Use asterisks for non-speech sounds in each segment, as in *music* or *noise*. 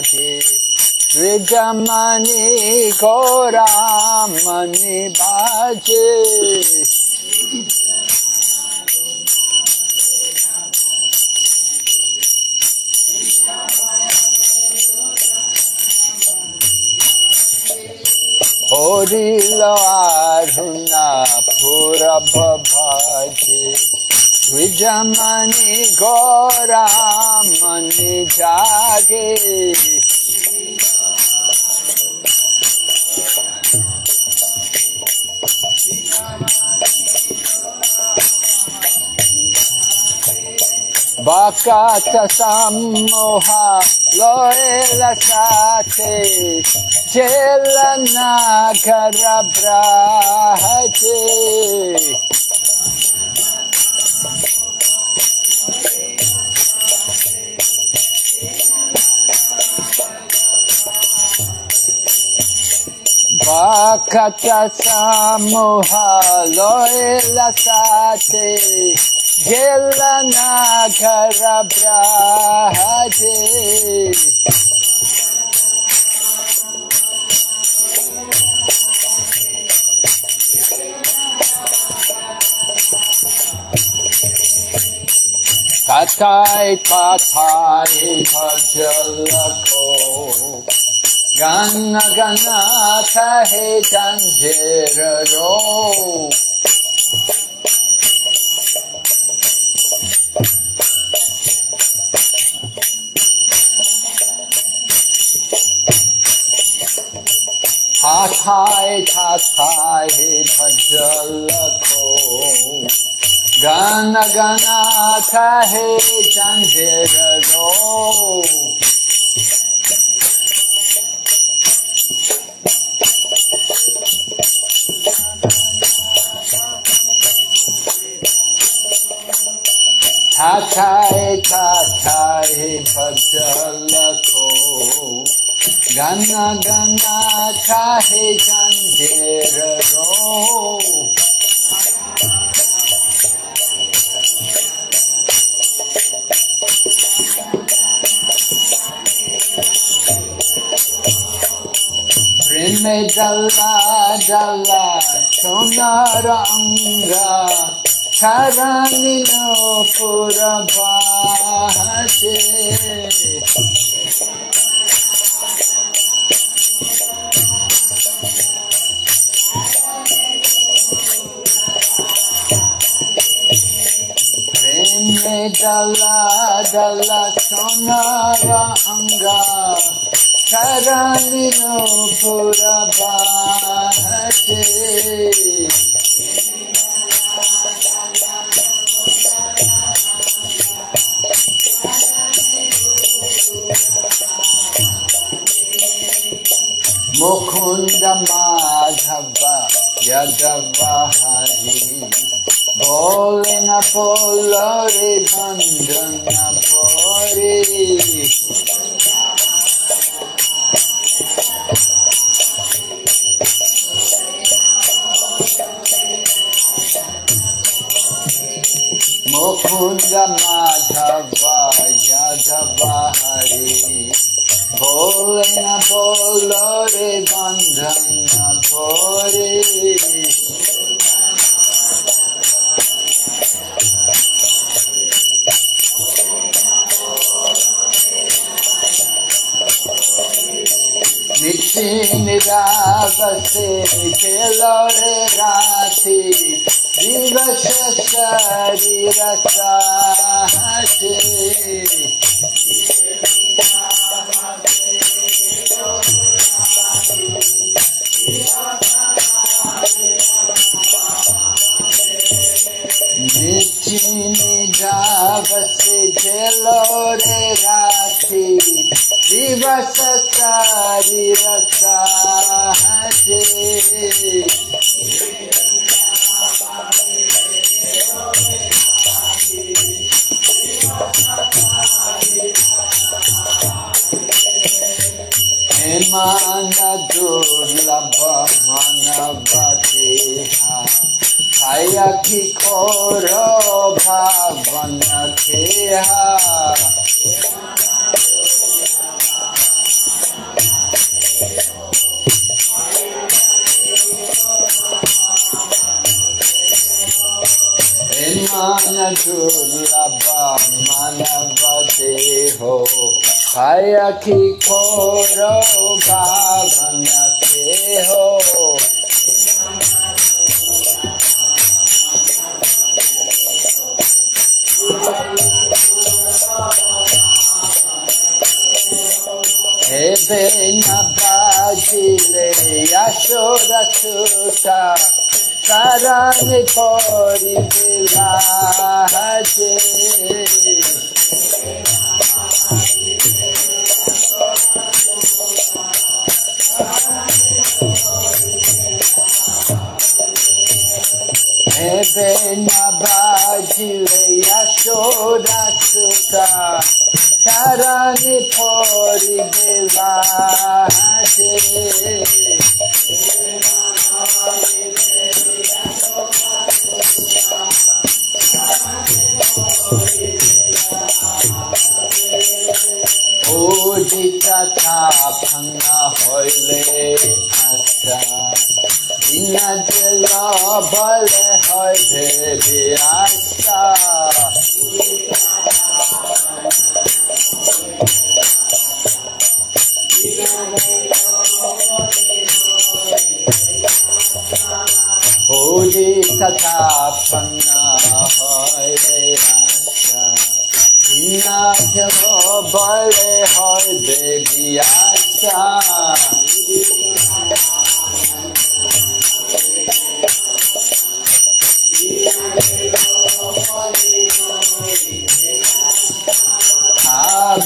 রাখে রেজা মানে মানে বাজে। হরিল আরুণা পুরব ভাজে। Dvijamani Goramani Jage. Bakata sammoha loela sate Jelana karabrahaje Bakata sammoha loela sate Jelana Ranganath है जंजीर रो छाछाए छाछाए भजल को। गन गना थे जंजीर रो छाछाए छाछाए बचल को गना गना छाहे झंझेर रो। में जल्ला जल्ला सोना रंगा সারানিল পুরবাসে প্রেমে ডালা ডালা সোনার অঙ্গা সারানিল পুরবাসে Yadava Hari Bolena Polare Bandana Pori Mukunda निरा बस खेलोर राति दिवस शरीर साहसे जावस खेलोर राति दिवस शरीर আছে। মানা দোলাবা মানা বাজে খায়া কি খর ভাবনা খেয়া Manadurabha Manavadeho Hayaki Koro Bhavanateho Ebe Nabajile Yashoda Tuta কারণ করি আছে Ebe na bajile ya shoda suka, karani pori bela hasi. भी आशा होली कथा पन्ना होय रे आशा ना खेलो बड़े होय बेबी आशा।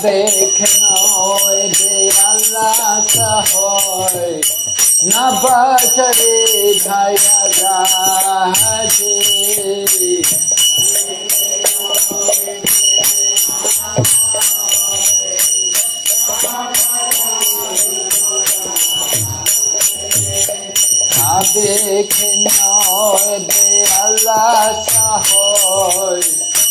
দেখে নয় যে আল্লাহ হয় না বাছরে ধায়া যাছে দে আল্লাহ হয়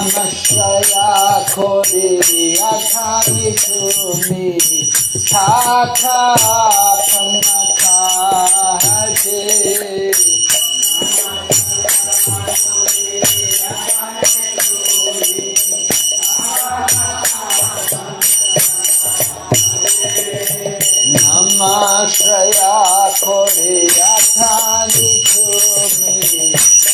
আশ্রয়া করে আখানি তুমি থাকা কাজে নামাশ্রয়া করে আখানি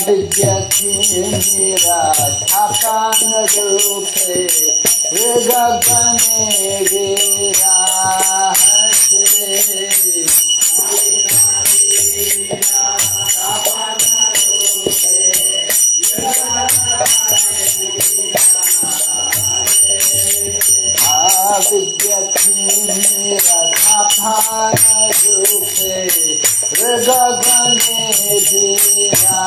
यज्ञ मेरा ठकान रूपे गगने गेरा विद्या मेरा निधान रूपे गगने दिया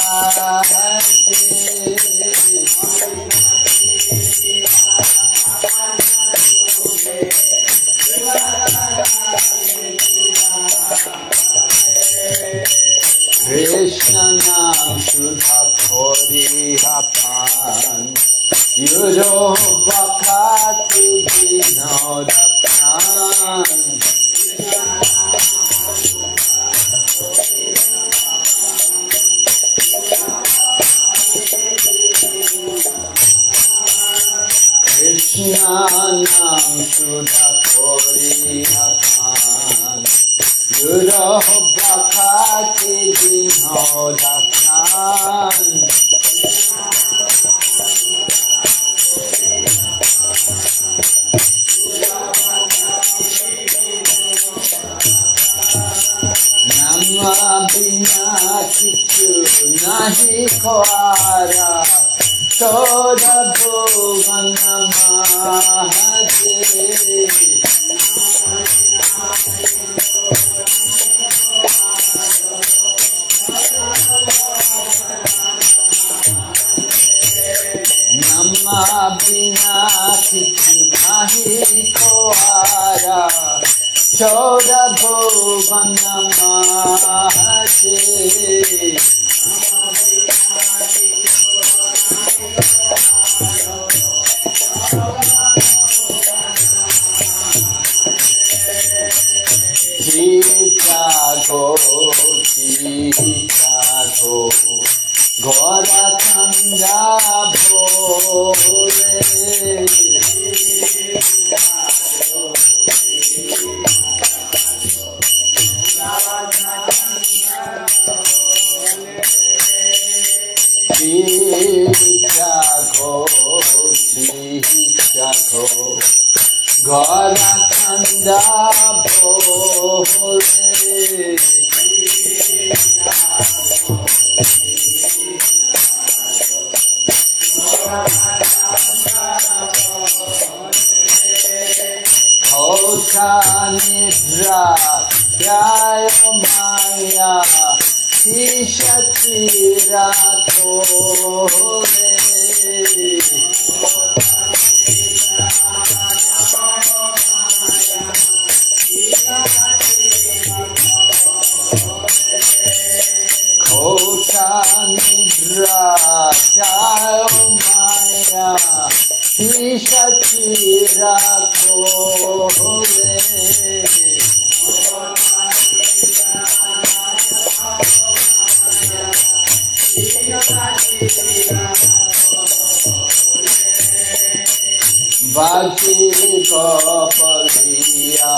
कपिया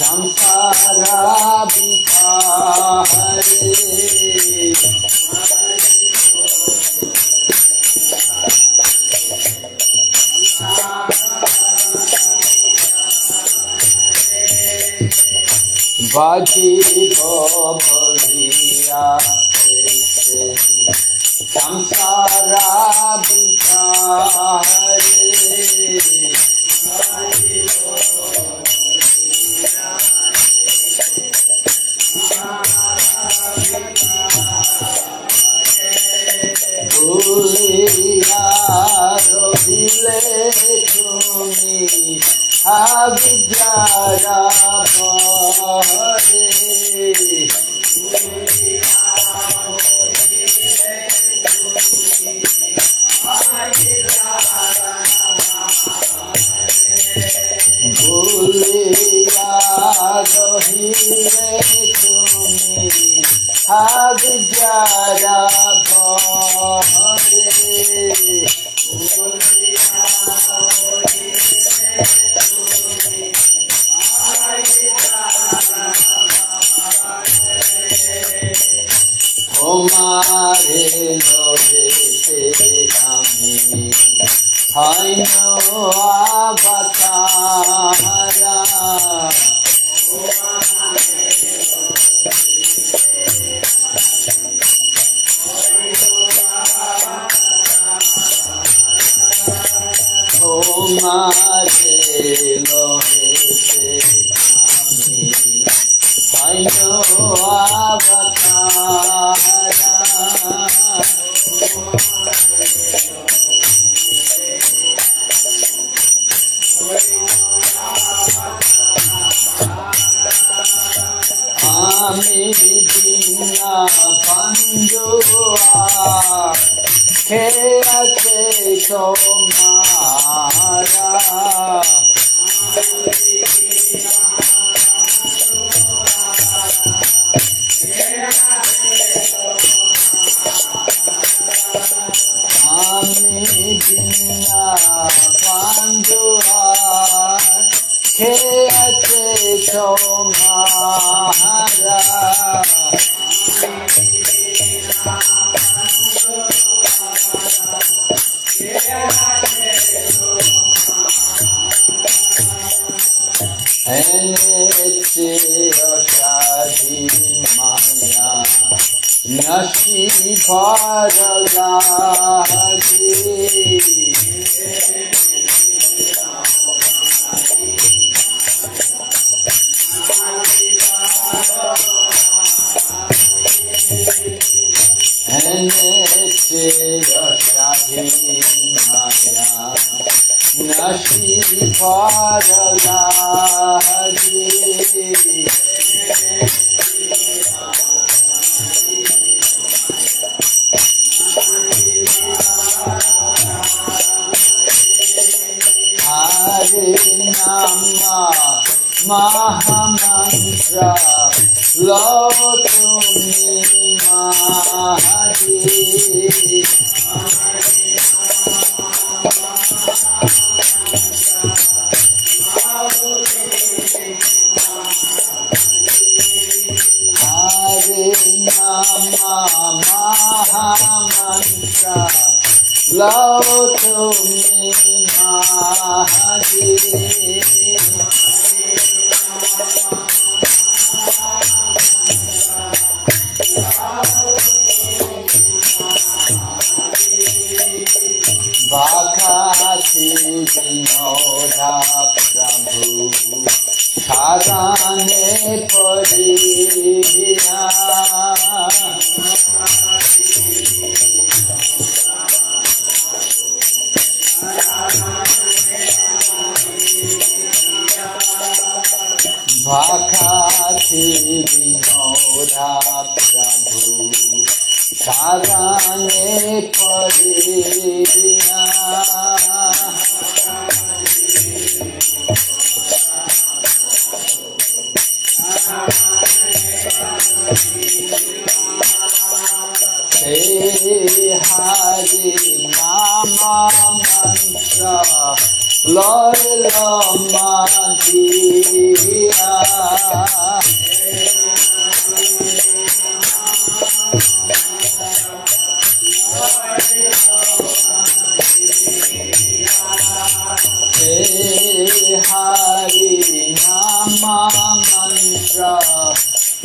शंकरा बिका हरे संसारा बिका তুমি হাবিদ্যারা ভরে ভুলিয়া রহিলে তুমি হাবিদ্যারা ভরে তোমারে লড়েতে আমি হাইনবাতারা তোমারে তোমারে লহেছে আমি হয়ো আমি আছে ক্ষমা 아, জানে করিয়া হারি নাম মন্ত্র লড়ল মাদিয়া।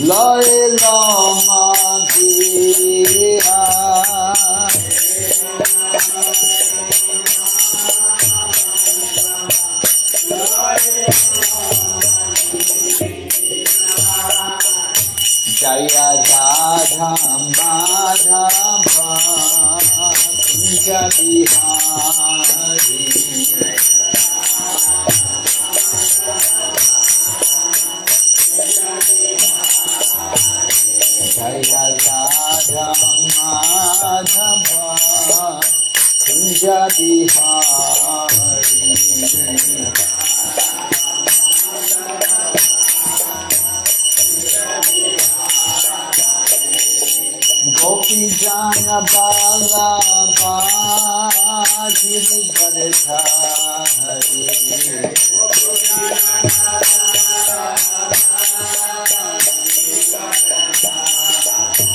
লয় লমাদিয়া জয় রাধা মাধব কুঞ্জ বিহারি Namah Kunja Bihari गोपी जान बाला बागिर बरधारी गोपी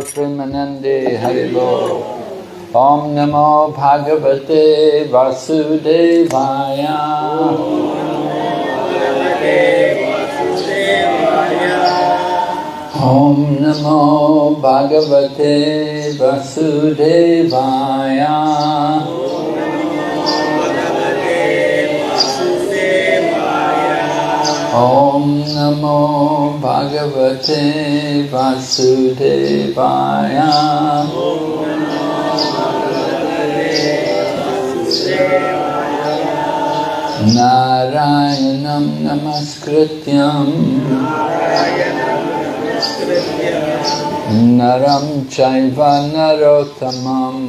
श्रीमनन्दे हरिभो ओम नमो भागवते वासुदेवाया। ओम नमो भागवते वासुदेवाया। ॐ नमो भगवते वासुदेवाय। नारायणं नमस्कृत्यं। नरं चैव नरोत्तमम्।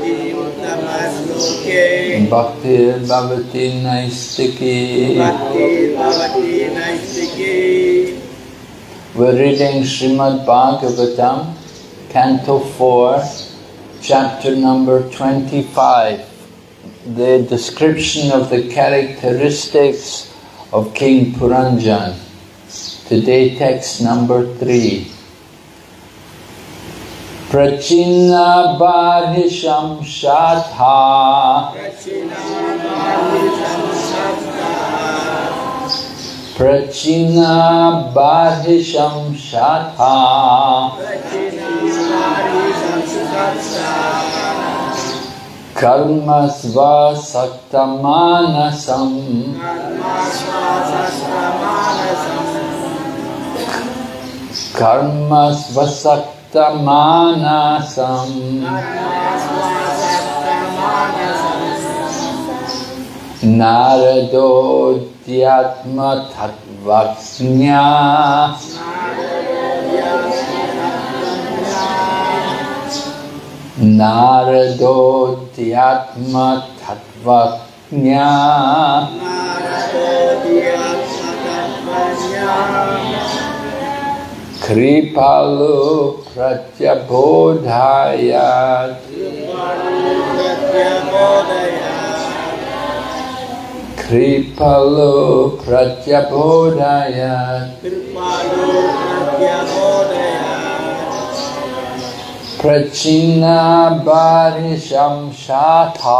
Bhagavati Uttama Shloke Bhakti Bhavati Naistiki We're reading Srimad Bhagavatam, Canto 4, chapter number 25, the description of the characteristics of King Puranjan. Today, text number 3. प्रचिन्नबर्हिशंशथा प्रचिन्नबर्हिशंशथा कर्म स्वसक्तमानसम् कर्म स्वसक्त सप्तमानसं नारदोद्यात्म नारदोऽध्यात्मतत्त्वज्ञा कृपालु प्रत्यबोधाय कृपालु प्रत्यबोधाय प्रचिन्ना बारिशं शाथा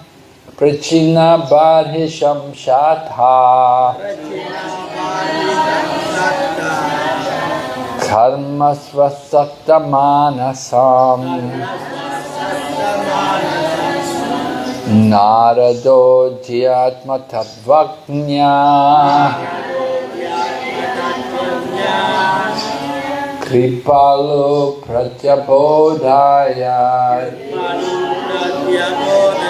Karmasvasakta Manasam Narado Jatma Tattvajna Kripalo Pratyabodhayat Prachina Prachina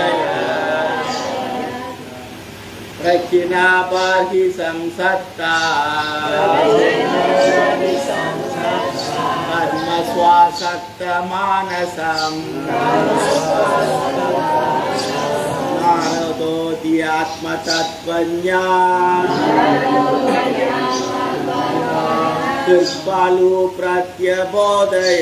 कठिना बर्हि संसत्ता। पद्मश्वासक्त मानसं मानवो दियात्मतत्पर्या शुष्पालु प्रत्यबोधयात्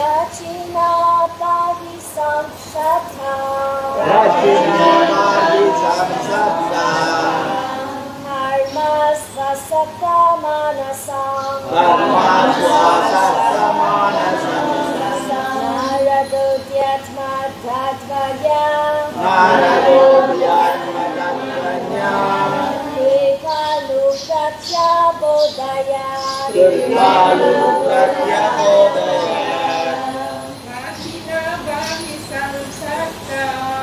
Pratyabodhayat Rachina Padi Samshata Samsatta Karma Svasakta Manasam Karma Swasatta Manasam Narado Dhyatma Tatvaya Narado Dhyatma Tatvanya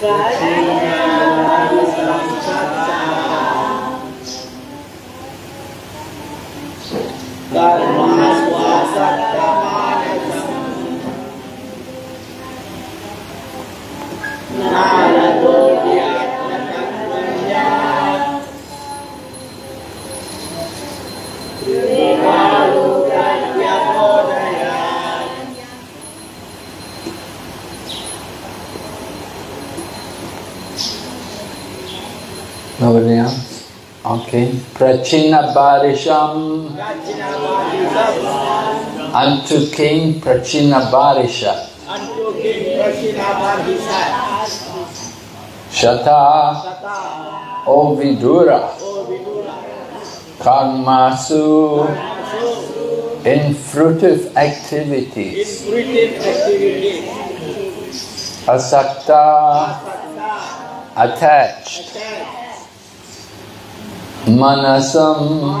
Karma Swasatta Nobody else? Okay. Prachina Barisham unto King Prachina Barisha. Unto King Prashinabarhisat Shata. Tata O Vidura. O Vidura. Karmasu in fruitive in activities. fruitive activities. Asakta. Attached. Manasam Manasam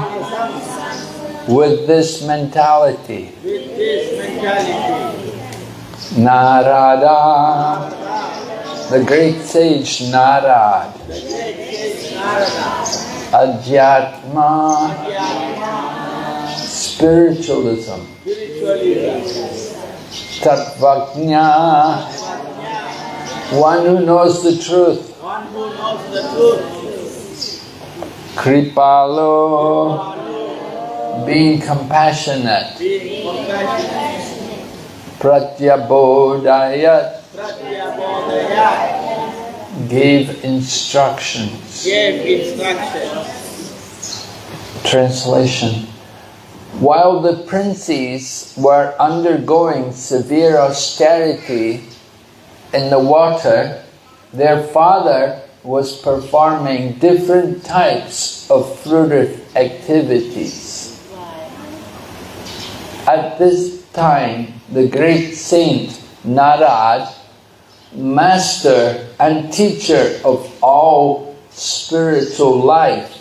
with this mentality. Narada, the great sage Narad, Narada Adhyatma, spiritualism, spiritualism one who knows the truth, one who knows the truth Kripalo, being compassionate, Pratyabodhayat, gave instructions. gave instructions. Translation. While the princes were undergoing severe austerity in the water, their father was performing different types of fruitive activities. At this time, the great saint Narad, master and teacher of all spiritual life,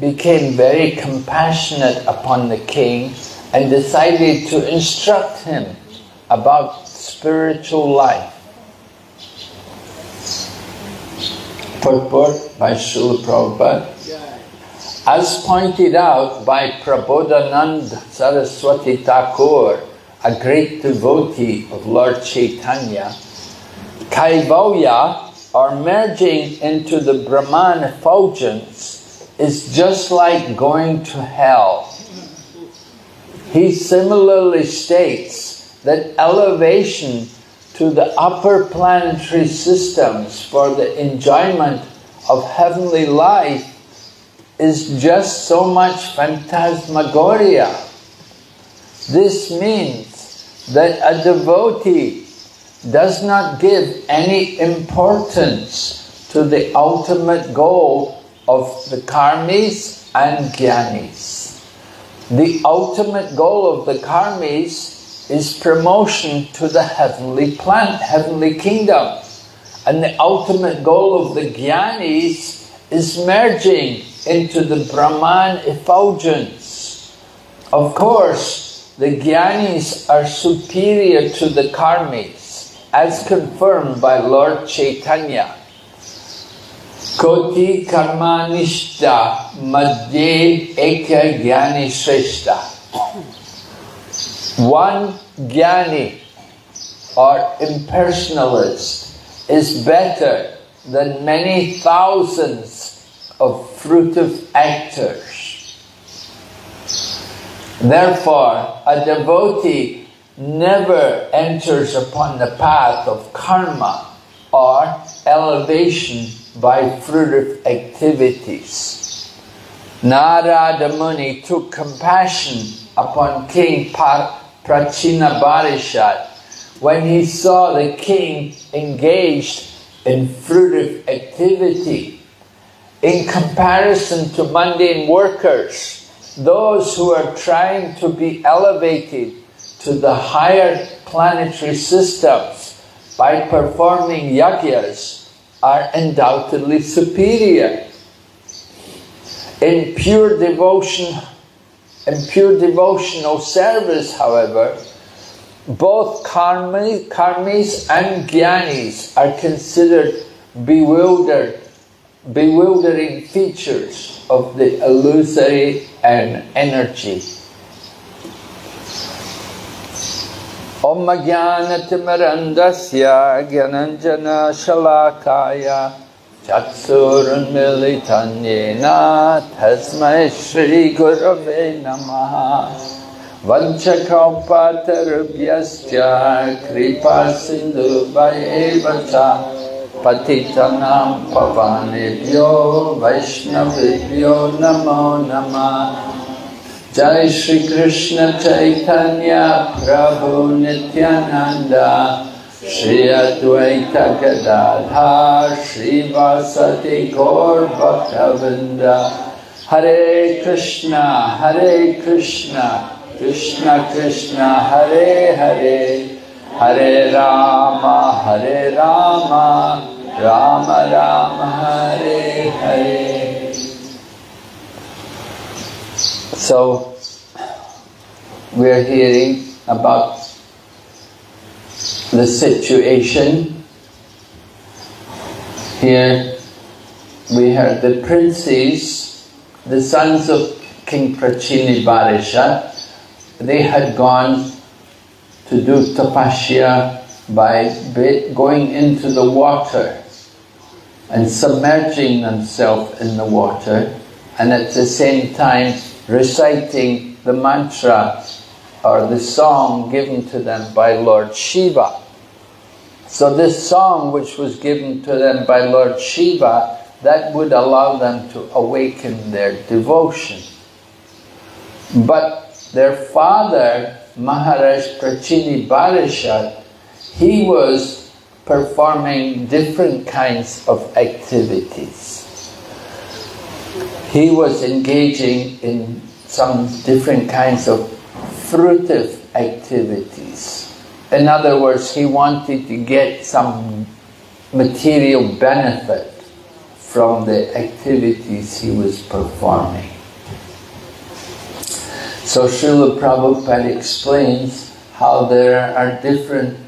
became very compassionate upon the king and decided to instruct him about spiritual life. Purport by Srila Prabhupada. As pointed out by Prabodhananda Saraswati Thakur, a great devotee of Lord Chaitanya, Kaivalya, or merging into the Brahman effulgence, is just like going to hell. He similarly states that elevation to the upper planetary systems for the enjoyment of heavenly life is just so much phantasmagoria. This means that a devotee does not give any importance to the ultimate goal of the karmis and jnanis. The ultimate goal of the karmis is promotion to the heavenly planet, heavenly kingdom. And the ultimate goal of the jnanis is merging into the Brahman effulgence. Of course, the Gyanis are superior to the Karmis, as confirmed by Lord Chaitanya. Koti karma nishta madhye eka gyani shrestha. One gyani or impersonalist is better than many thousands of fruitive actors. Therefore, a devotee never enters upon the path of karma or elevation by fruitive activities. Narada Muni took compassion upon King Par- Prachina Barishat when he saw the king engaged in fruitive activity. In comparison to mundane workers, those who are trying to be elevated to the higher planetary systems by performing yagyas are undoubtedly superior. In pure devotion, in pure devotional service, however, both karmis, karmis and jnanis are considered bewildered, bewildering features of the illusory and energy. Om Jnanatimarandasya Gyananjana Shalakaya चक्षुरुन्मिलितन्येन तस्मै श्रीगुरवे नमः। वञ्चकौपातरुभ्यश्च कृपासिन्धुभयेव च पतितनां पवानेभ्यो वैष्णवेभ्यो नमो नमः। जय श्रीकृष्णचैतन्य प्रभु निनंद Shri Advaita Gadadhar Shri Vasati Gaur Bhaktavinda Hare Krishna Hare Krishna Krishna Krishna Hare Hare. Hare Rama Hare Rama Rama Rama Hare Hare. So, we're hearing about the situation. Here we heard the princes, the sons of King Prachini Barisha, they had gone to do tapasya by going into the water and submerging themselves in the water and at the same time reciting the mantra or the song given to them by Lord Shiva. So this song which was given to them by Lord Shiva, that would allow them to awaken their devotion. But their father, Maharaj Prachini Barishat, he was performing different kinds of activities he was engaging in some different kinds of fruitive activities. In other words, he wanted to get some material benefit from the activities he was performing. So Srila Prabhupada explains how there are different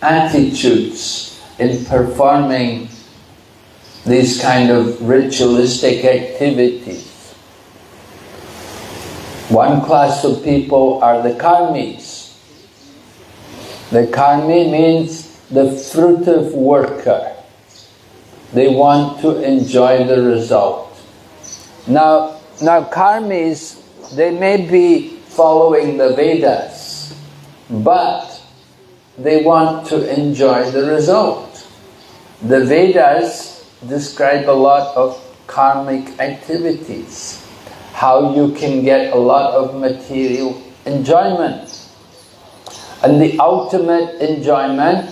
attitudes in performing these kind of ritualistic activities. One class of people are the karmis. The karmi means the fruitive worker. They want to enjoy the result. Now, now karmis, they may be following the Vedas, but they want to enjoy the result. The Vedas describe a lot of karmic activities how you can get a lot of material enjoyment. And the ultimate enjoyment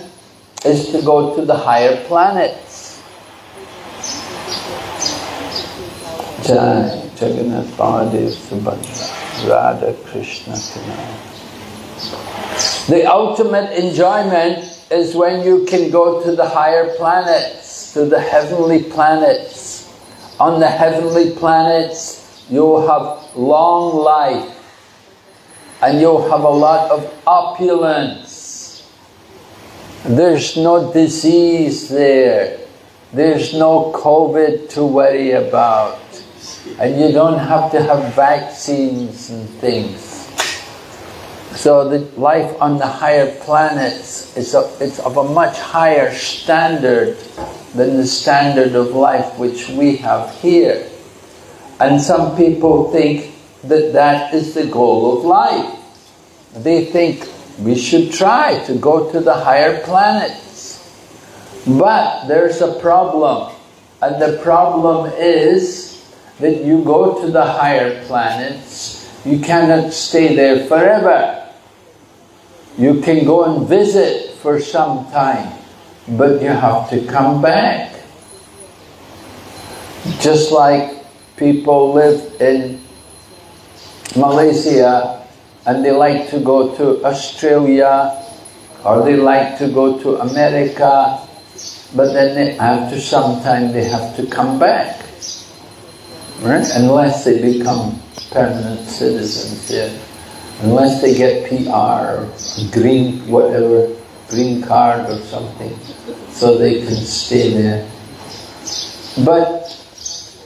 is to go to the higher planets. Jai Jagannath Baladev Subhadra Radha Krishna The ultimate enjoyment is when you can go to the higher planets, to the heavenly planets. On the heavenly planets, you'll have long life and you'll have a lot of opulence. There's no disease there. There's no COVID to worry about. And you don't have to have vaccines and things. So the life on the higher planets is a, it's of a much higher standard than the standard of life which we have here. And some people think that that is the goal of life. They think we should try to go to the higher planets. But there's a problem. And the problem is that you go to the higher planets, you cannot stay there forever. You can go and visit for some time, but you have to come back. Just like people live in Malaysia and they like to go to Australia or they like to go to America, but then they, after some time they have to come back, right? Unless they become permanent citizens here, unless they get PR green, whatever, green card or something, so they can stay there. But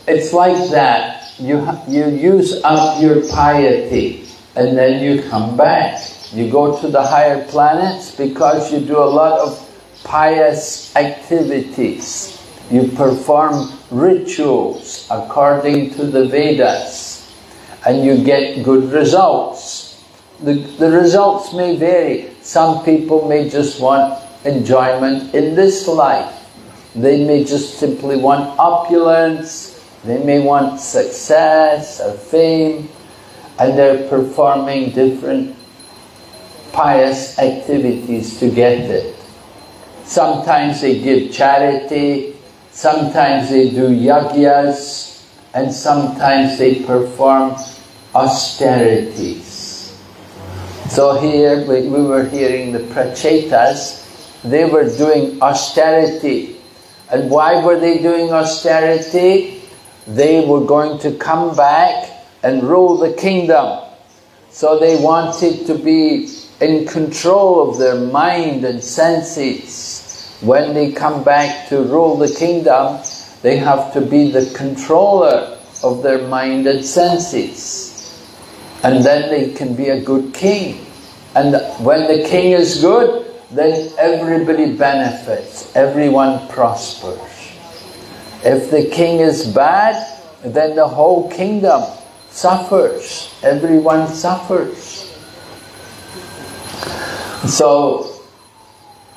it's like that. You, you use up your piety and then you come back. You go to the higher planets because you do a lot of pious activities. You perform rituals according to the Vedas and you get good results. The, the results may vary. Some people may just want enjoyment in this life. They may just simply want opulence, they may want success or fame, and they're performing different pious activities to get it. Sometimes they give charity, sometimes they do yagyas, and sometimes they perform austerities. So here we, we were hearing the prachetas, they were doing austerity. And why were they doing austerity? They were going to come back and rule the kingdom. So they wanted to be in control of their mind and senses. When they come back to rule the kingdom, they have to be the controller of their mind and senses. And then they can be a good king. And when the king is good, then everybody benefits, everyone prospers. If the king is bad, then the whole kingdom suffers. Everyone suffers. So,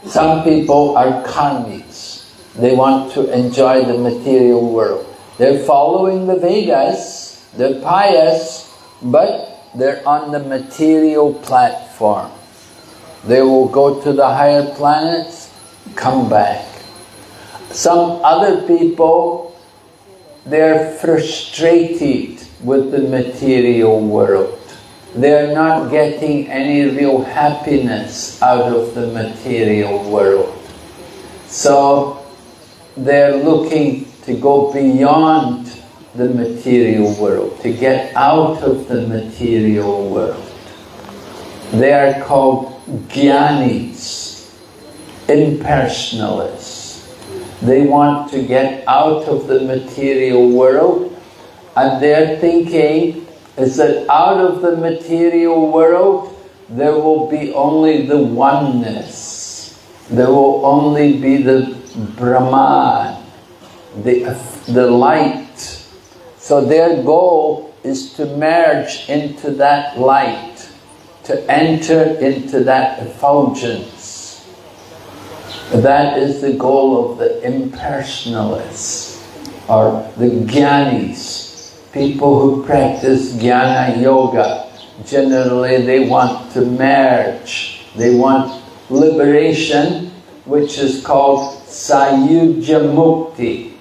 some people are karmis. They want to enjoy the material world. They're following the Vedas, they're pious, but they're on the material platform. They will go to the higher planets, come back. Some other people, they're frustrated with the material world. They're not getting any real happiness out of the material world. So they're looking to go beyond the material world, to get out of the material world. They are called jnanis, impersonalists. They want to get out of the material world and their thinking is that out of the material world there will be only the oneness. There will only be the Brahman, the, the light. So their goal is to merge into that light, to enter into that effulgence. That is the goal of the impersonalists or the jnanis, people who practice jnana yoga. Generally they want to merge, they want liberation which is called Sayuja Mukti,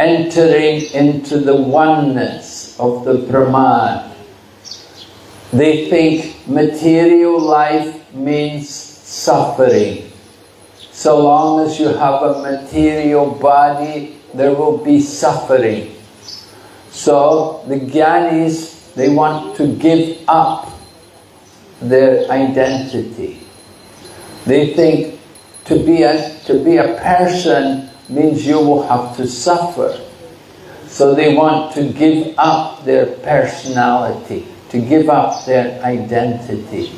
entering into the oneness of the Brahman. They think material life means suffering. So long as you have a material body, there will be suffering. So the jnanis, they want to give up their identity. They think to be a, to be a person means you will have to suffer. So they want to give up their personality, to give up their identity.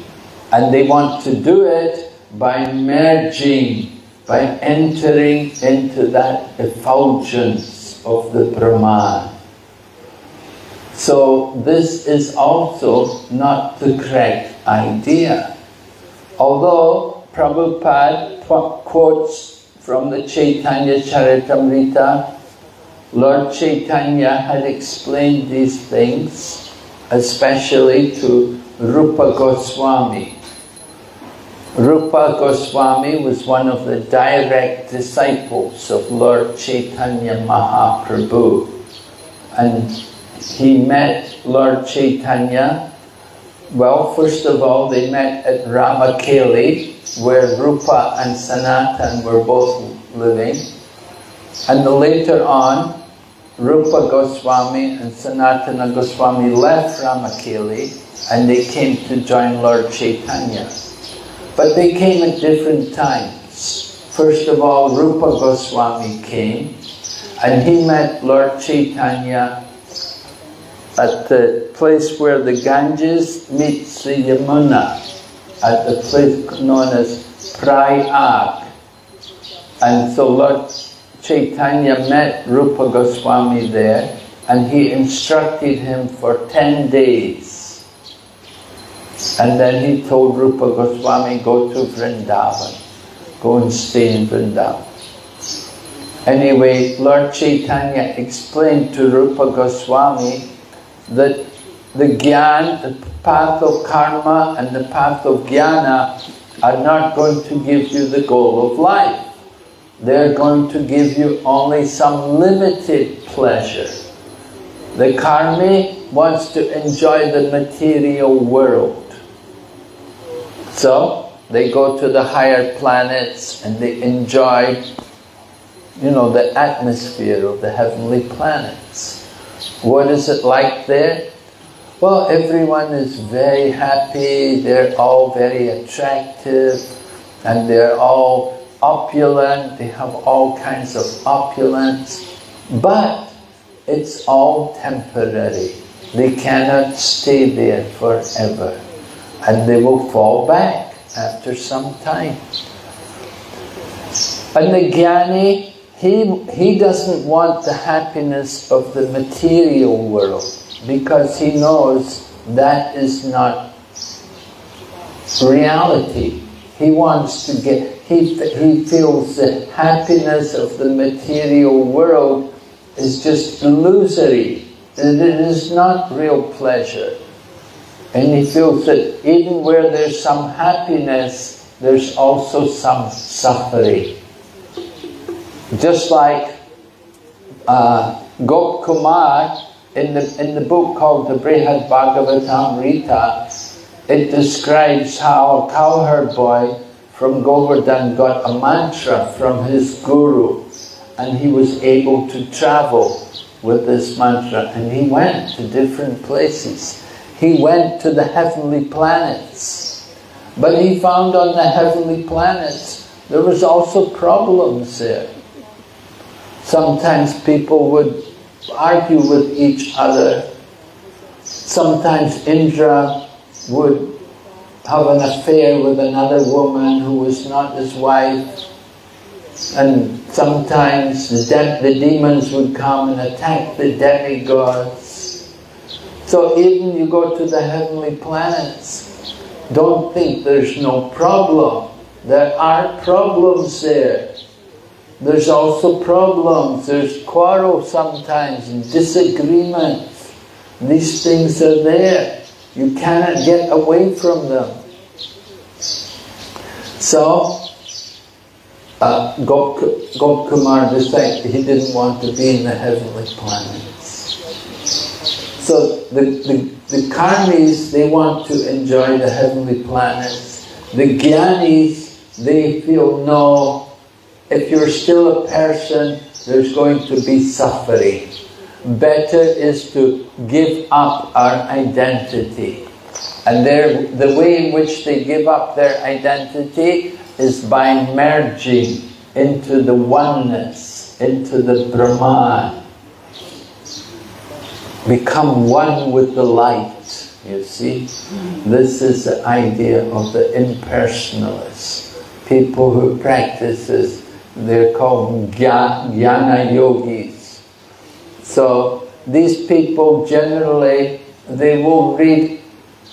And they want to do it by merging, by entering into that effulgence of the Brahman. So this is also not the correct idea. Although Prabhupada quotes from the Chaitanya Charitamrita, Lord Chaitanya had explained these things, especially to Rupa Goswami. Rupa Goswami was one of the direct disciples of Lord Chaitanya Mahaprabhu. And he met Lord Chaitanya. Well, first of all, they met at Ramakeli, where Rupa and Sanatan were both living. And later on, Rupa Goswami and Sanatana Goswami left Ramakeli and they came to join Lord Chaitanya. But they came at different times. First of all, Rupa Goswami came and he met Lord Chaitanya at the place where the Ganges meets the Yamuna, at the place known as Prayag. And so Lord Chaitanya met Rupa Goswami there and he instructed him for 10 days. And then he told Rupa Goswami, go to Vrindavan, go and stay in Vrindavan. Anyway, Lord Chaitanya explained to Rupa Goswami that the gyan, the path of karma and the path of jnana are not going to give you the goal of life. They're going to give you only some limited pleasure. The karmi wants to enjoy the material world. So, they go to the higher planets and they enjoy, you know, the atmosphere of the heavenly planets. What is it like there? Well, everyone is very happy, they're all very attractive, and they're all opulent, they have all kinds of opulence, but it's all temporary. They cannot stay there forever, and they will fall back after some time. And the jnani, he, he doesn't want the happiness of the material world because he knows that is not reality. He wants to get, he, he feels the happiness of the material world is just illusory. It is not real pleasure. And he feels that even where there's some happiness, there's also some suffering. Just like uh, Gop Kumar in the, in the book called the Brihad Bhagavatamrita, it describes how a cowherd boy from Govardhan got a mantra from his guru. and he was able to travel with this mantra and he went to different places. He went to the heavenly planets. But he found on the heavenly planets there was also problems there. Sometimes people would argue with each other. Sometimes Indra would have an affair with another woman who was not his wife. And sometimes the, de the demons would come and attack the demigods. So even you go to the heavenly planets, don't think there's no problem. There are problems there. There's also problems, there's quarrel sometimes and disagreements. These things are there. You cannot get away from them. So, uh, Gop, Kumar decided he didn't want to be in the heavenly planets. So the, the, the karmis, they want to enjoy the heavenly planets. The jnanis, they feel no, if you're still a person, there's going to be suffering. Better is to give up our identity. And the way in which they give up their identity is by merging into the oneness, into the Brahman. Become one with the light, you see. This is the idea of the impersonalists. People who practice this, they're called jnana yogis. So these people generally, they will read,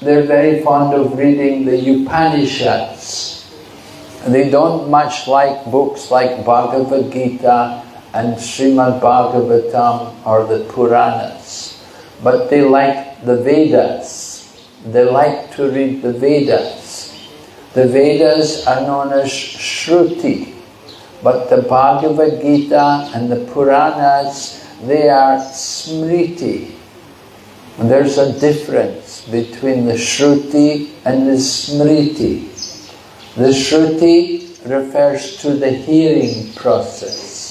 they're very fond of reading the Upanishads they don't much like books like Bhagavad Gita and Srimad Bhagavatam or the Puranas, but they like the Vedas. They like to read the Vedas. The Vedas are known as Shruti, but the Bhagavad Gita and the Puranas, they are Smriti. And there's a difference between the Shruti and the Smriti. The Shruti refers to the hearing process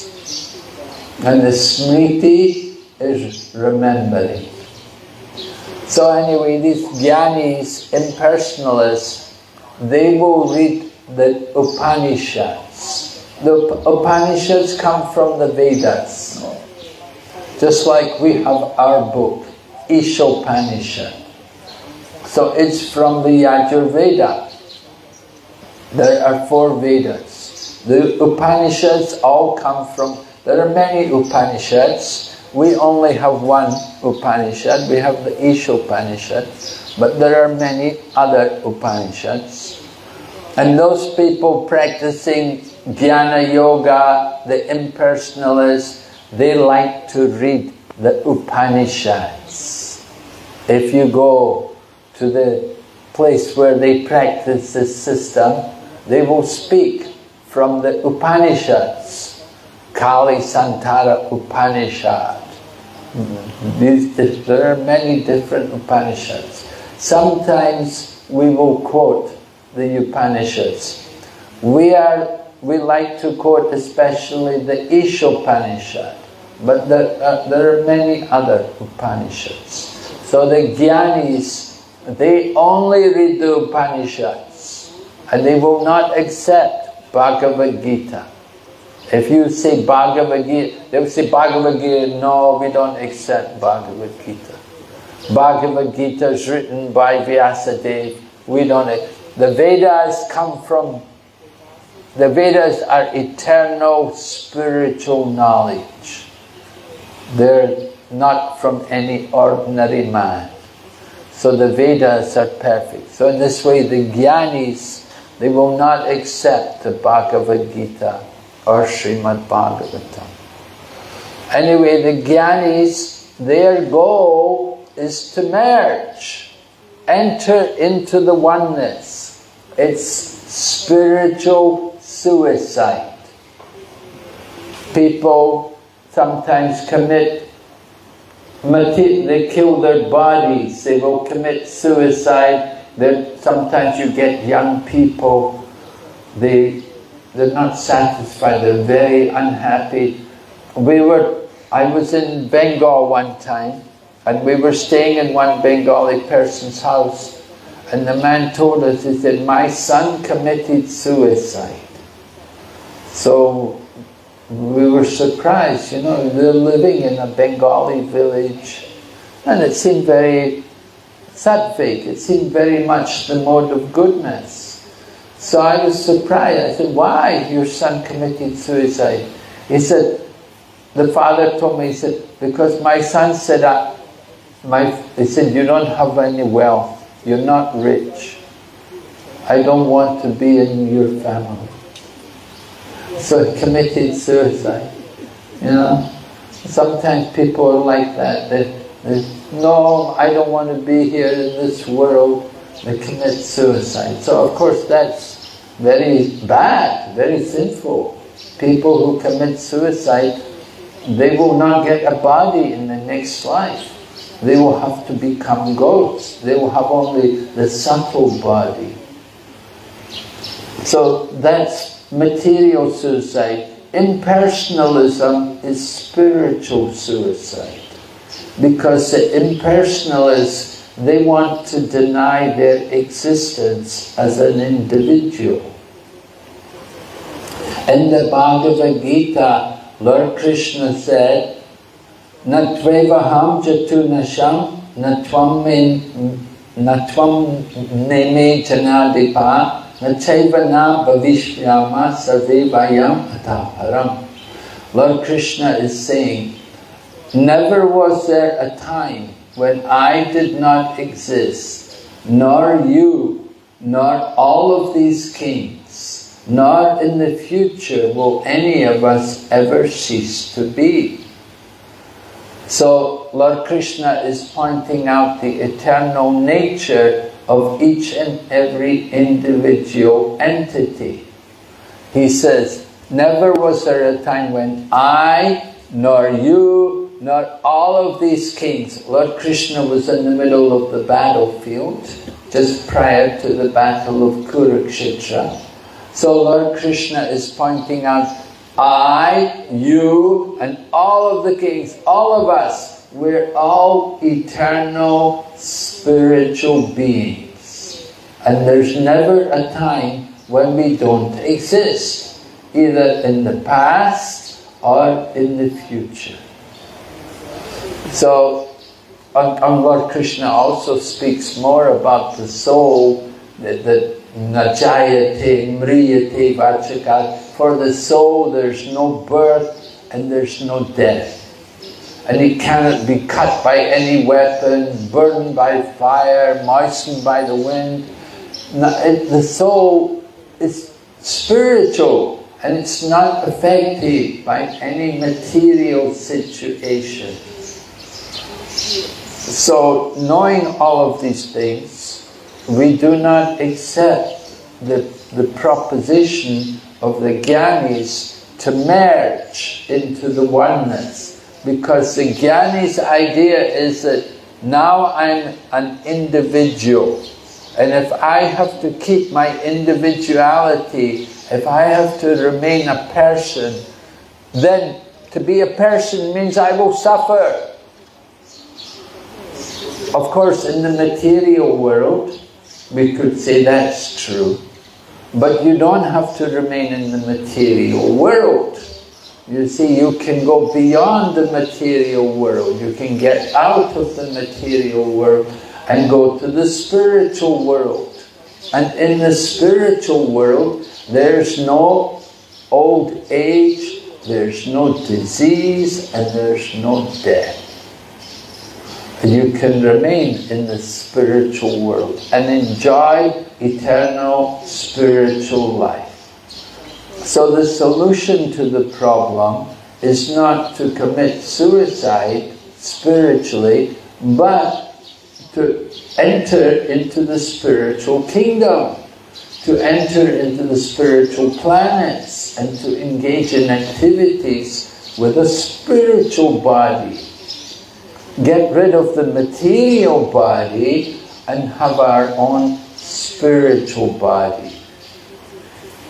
and the Smriti is remembering. So anyway, these jnanis, impersonalists, they will read the Upanishads. The Upanishads come from the Vedas. Just like we have our book, Ishopanishad. So it's from the Yajurveda. There are four Vedas. The Upanishads all come from, there are many Upanishads. We only have one Upanishad, we have the Ishopanishad, but there are many other Upanishads. And those people practicing Jnana Yoga, the impersonalists, they like to read the Upanishads. If you go to the place where they practice this system, they will speak from the Upanishads, Kali Santarana Upanishad. These, there are many different Upanishads. Sometimes we will quote the Upanishads. We are we like to quote especially the Ishopanishad, but there, uh, there are many other Upanishads. So the Jnanis, they only read the Upanishads and they will not accept Bhagavad Gita. If you say Bhagavad Gita, they will say Bhagavad Gita, no, we don't accept Bhagavad Gita. Bhagavad Gita is written by Vyasadeva, we don't, the Vedas come from, the Vedas are eternal spiritual knowledge. They're not from any ordinary man. So the Vedas are perfect. So in this way the Jnanis they will not accept the Bhagavad Gita or Srimad Bhagavatam. Anyway, the Jnanis, their goal is to merge, enter into the oneness. It's spiritual suicide. People sometimes commit, they kill their bodies, they will commit suicide then sometimes you get young people, they, they're not satisfied, they're very unhappy, we were, I was in Bengal one time, and we were staying in one Bengali person's house, and the man told us, he said, my son committed suicide. So we were surprised, you know, they're living in a Bengali village, and it seemed very sattvic, it seemed very much the mode of goodness. So I was surprised. I said, why your son committed suicide? He said, the father told me, he said, because my son said, I, my, he said, you don't have any wealth, you're not rich. I don't want to be in your family. So he committed suicide. You know, sometimes people are like that. They, they, no, I don't want to be here in this world. They commit suicide. So of course that's very bad, very sinful. People who commit suicide, they will not get a body in the next life. They will have to become ghosts. They will have only the subtle body. So that's material suicide. Impersonalism is spiritual suicide. Because the impersonalists, they want to deny their existence as an individual. In the Bhagavad Gita, Lord Krishna said, Natvevaham jatu nasham natvam natvam neme janadipa nachevana bhavishyama sarvevayam ataparam. Lord Krishna is saying, Never was there a time when I did not exist, nor you, nor all of these kings, nor in the future will any of us ever cease to be. So Lord Krishna is pointing out the eternal nature of each and every individual entity. He says, never was there a time when I, nor you, nor all of these kings, Lord Krishna was in the middle of the battlefield, just prior to the battle of Kurukshetra. So Lord Krishna is pointing out, I, you, and all of the kings, all of us, we're all eternal spiritual beings. And there's never a time when we don't exist, either in the past or in the future. So, and Lord Krishna also speaks more about the soul, that, that najayate, mriyate, vachaka. For the soul there's no birth and there's no death. And it cannot be cut by any weapon, burned by fire, moistened by the wind. The soul is spiritual and it's not affected by any material situation. So, knowing all of these things, we do not accept the, the proposition of the Gyanis to merge into the oneness. Because the Gyani's idea is that now I'm an individual. And if I have to keep my individuality, if I have to remain a person, then to be a person means I will suffer. Of course, in the material world, we could say that's true. But you don't have to remain in the material world. You see, you can go beyond the material world. You can get out of the material world and go to the spiritual world. And in the spiritual world, there's no old age, there's no disease, and there's no death you can remain in the spiritual world and enjoy eternal spiritual life. So the solution to the problem is not to commit suicide spiritually, but to enter into the spiritual kingdom, to enter into the spiritual planets and to engage in activities with a spiritual body get rid of the material body and have our own spiritual body.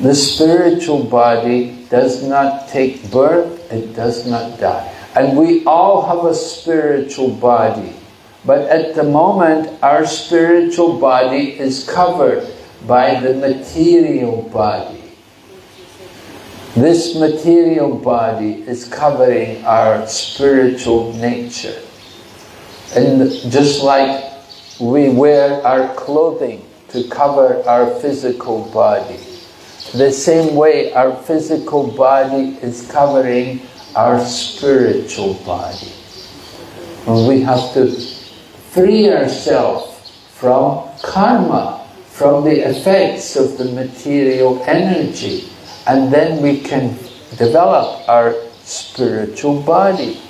The spiritual body does not take birth it does not die. And we all have a spiritual body. But at the moment, our spiritual body is covered by the material body. This material body is covering our spiritual nature. And just like we wear our clothing to cover our physical body, the same way our physical body is covering our spiritual body. And we have to free ourselves from karma, from the effects of the material energy, and then we can develop our spiritual body.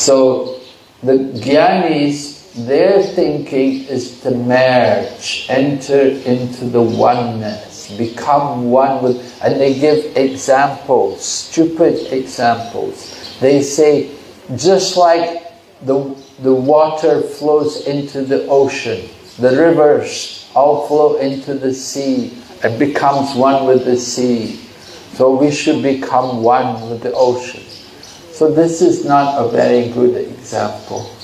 So the jnanis, their thinking is to merge, enter into the oneness, become one with, and they give examples, stupid examples. They say, just like the, the water flows into the ocean, the rivers all flow into the sea, and becomes one with the sea. So we should become one with the ocean. So this is not a very good example.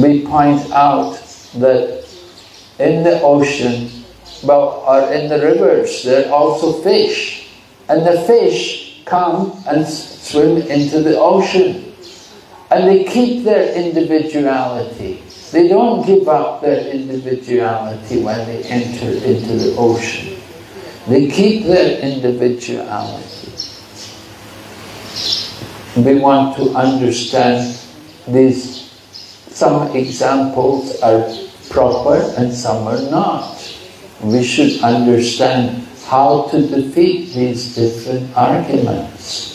We point out that in the ocean, well, or in the rivers, there are also fish. And the fish come and swim into the ocean. And they keep their individuality. They don't give up their individuality when they enter into the ocean. They keep their individuality we want to understand these. Some examples are proper and some are not. We should understand how to defeat these different arguments.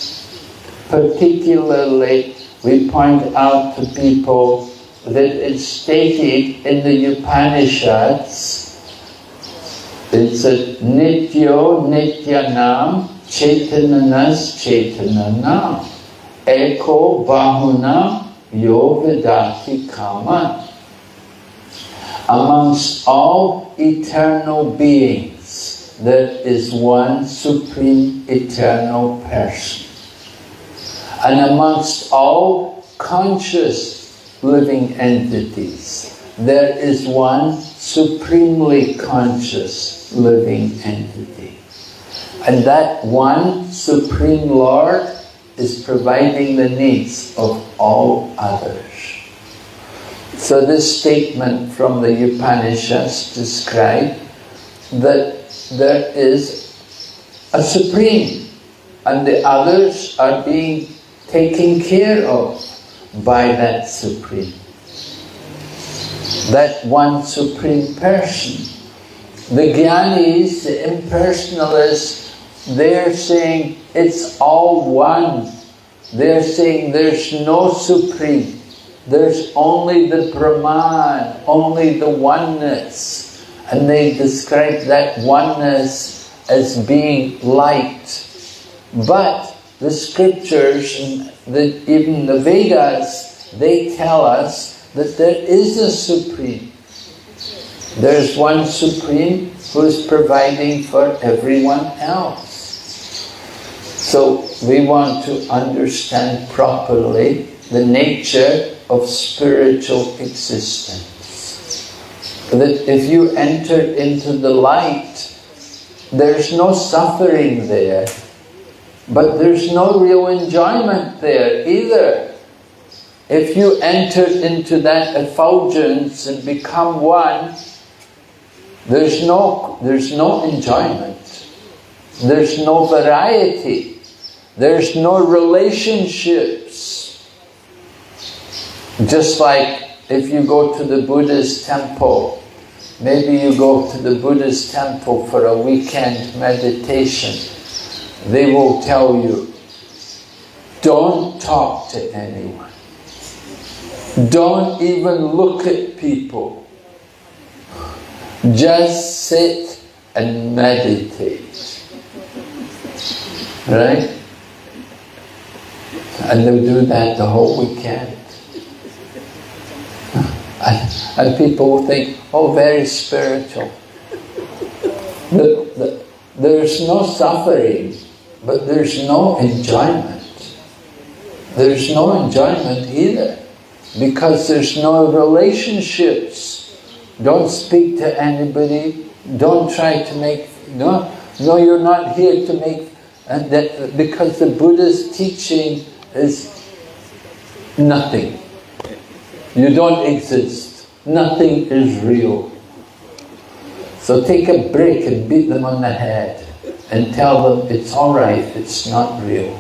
Particularly, we point out to people that it's stated in the Upanishads, it's a Nityo Nityanam Chaitananas Chaitananam. Eko Bahuna Yovedati Kaman. Amongst all eternal beings, there is one supreme eternal person. And amongst all conscious living entities, there is one supremely conscious living entity. And that one Supreme Lord is providing the needs of all others. So this statement from the Upanishads describe that there is a supreme and the others are being taken care of by that supreme. That one supreme person. The Gyanis, the impersonalists, they're saying it's all one. They're saying there's no supreme. There's only the Brahman, only the oneness. And they describe that oneness as being light. But the scriptures, and the, even the Vedas, they tell us that there is a supreme. There's one supreme who is providing for everyone else. So we want to understand properly the nature of spiritual existence. That if you enter into the light, there's no suffering there, but there's no real enjoyment there either. If you enter into that effulgence and become one, there's no, there's no enjoyment. There's no variety. There's no relationships. Just like if you go to the Buddhist temple, maybe you go to the Buddhist temple for a weekend meditation, they will tell you, don't talk to anyone. Don't even look at people. Just sit and meditate. Right? And they'll do that the whole weekend. And, and people will think, oh, very spiritual. The, the, there's no suffering, but there's no enjoyment. There's no enjoyment either because there's no relationships. Don't speak to anybody. Don't try to make no. No, you're not here to make. And that because the Buddha's teaching is nothing. You don't exist. Nothing is real. So take a break and beat them on the head and tell them it's all right, it's not real.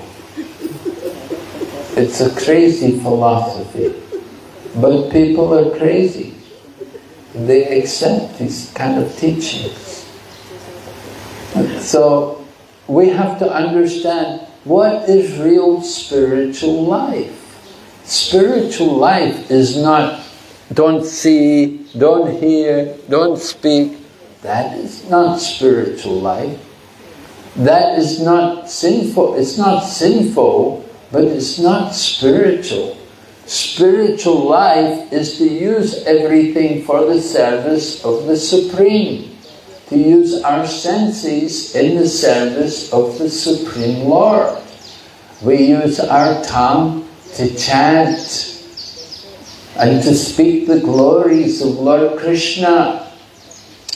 It's a crazy philosophy. But people are crazy. They accept these kind of teachings. So we have to understand what is real spiritual life. Spiritual life is not don't see, don't hear, don't speak. That is not spiritual life. That is not sinful. It's not sinful, but it's not spiritual. Spiritual life is to use everything for the service of the Supreme, to use our senses in the service of the Supreme Lord. We use our tongue to chant and to speak the glories of Lord Krishna.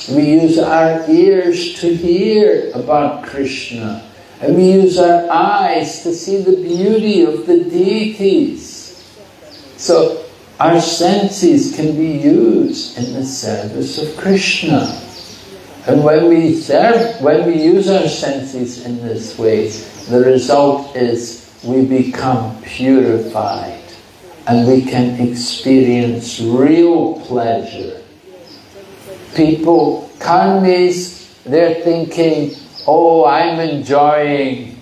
We use our ears to hear about Krishna. And we use our eyes to see the beauty of the deities. So our senses can be used in the service of Krishna. And when we serve, when we use our senses in this way, the result is we become purified and we can experience real pleasure. People, karmis, they're thinking, oh, I'm enjoying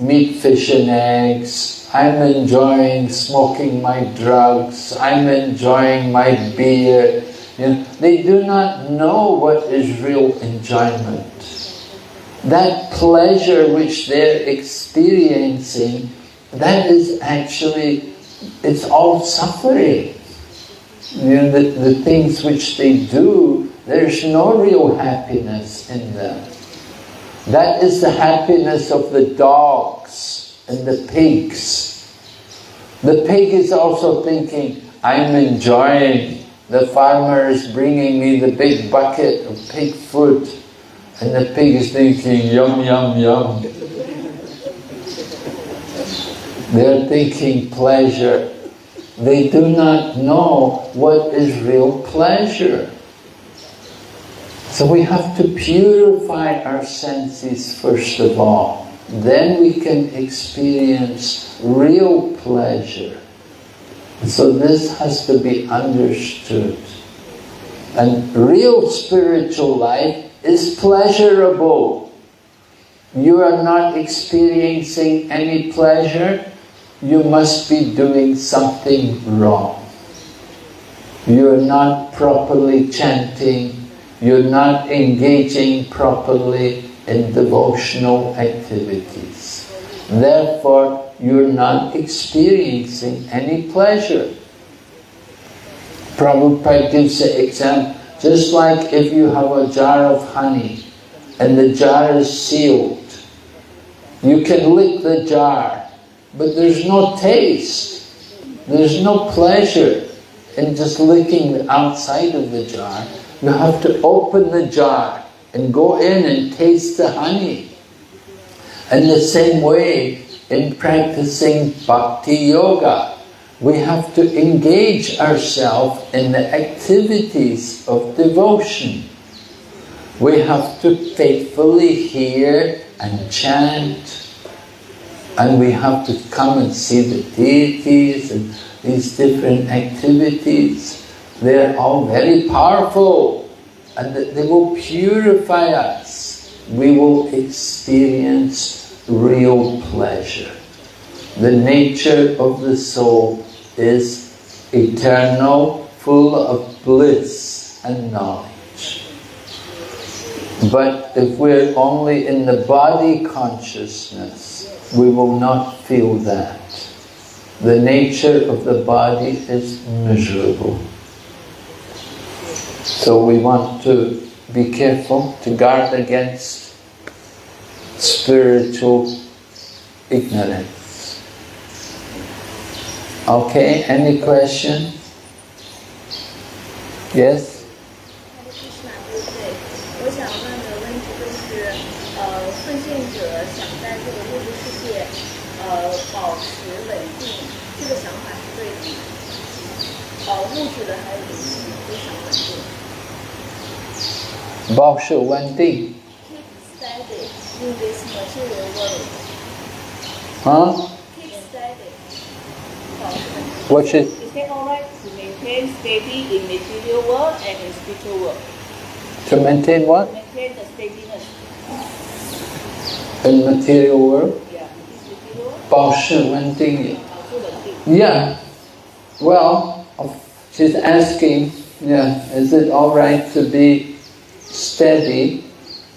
meat, fish and eggs. I'm enjoying smoking my drugs. I'm enjoying my beer. Know, they do not know what is real enjoyment. That pleasure which they're experiencing, that is actually it's all suffering. You know, the, the things which they do, there's no real happiness in them. That is the happiness of the dogs and the pigs. The pig is also thinking, I'm enjoying, the farmer is bringing me the big bucket of pig food, and the pig is thinking, yum, yum, yum. They're thinking pleasure. They do not know what is real pleasure. So we have to purify our senses first of all. Then we can experience real pleasure. So this has to be understood. And real spiritual life is pleasurable. You are not experiencing any pleasure, you must be doing something wrong. You're not properly chanting, you're not engaging properly in devotional activities. Therefore, you're not experiencing any pleasure. Prabhupada gives an example, just like if you have a jar of honey and the jar is sealed, you can lick the jar but there's no taste. There's no pleasure in just licking the outside of the jar. You have to open the jar and go in and taste the honey. In the same way, in practicing bhakti yoga, we have to engage ourselves in the activities of devotion. We have to faithfully hear and chant and we have to come and see the deities and these different activities. They're all very powerful and they will purify us. We will experience real pleasure. The nature of the soul is eternal, full of bliss and knowledge. But if we're only in the body consciousness, we will not feel that. The nature of the body is miserable. So we want to be careful to guard against spiritual ignorance. Okay, any question? Yes? 对不对？我想问的问题就是，呃，奉献者想在这个物质世界，呃，保持稳定， 稳定。 ？What is Is that alright to maintain steady in material world and in spiritual world? to maintain what? Maintain the steadiness. In material world? Yeah, in this material world, 保持稳定。保持稳定。 Yeah. Well, she's asking, yeah, is it all right to be steady